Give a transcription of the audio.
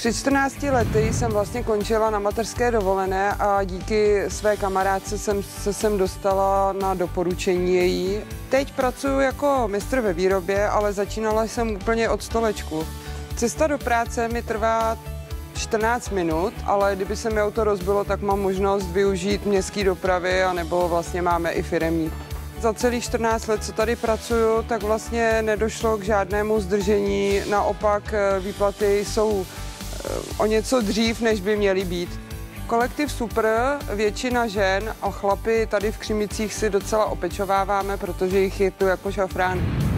Před 14 lety jsem vlastně končila na mateřské dovolené a díky své kamarádce jsem se sem dostala na doporučení její. Teď pracuji jako mistr ve výrobě, ale začínala jsem úplně od stolečku. Cesta do práce mi trvá 14 minut, ale kdyby se mi auto rozbilo, tak mám možnost využít městské dopravy, anebo vlastně máme i firemní. Za celých 14 let, co tady pracuju, tak vlastně nedošlo k žádnému zdržení, naopak eh, výplaty jsou o něco dřív, než by měly být. Kolektiv super, většina žen a chlapy tady v Křimicích si docela opečováváme, protože jich je tu jako šafrán.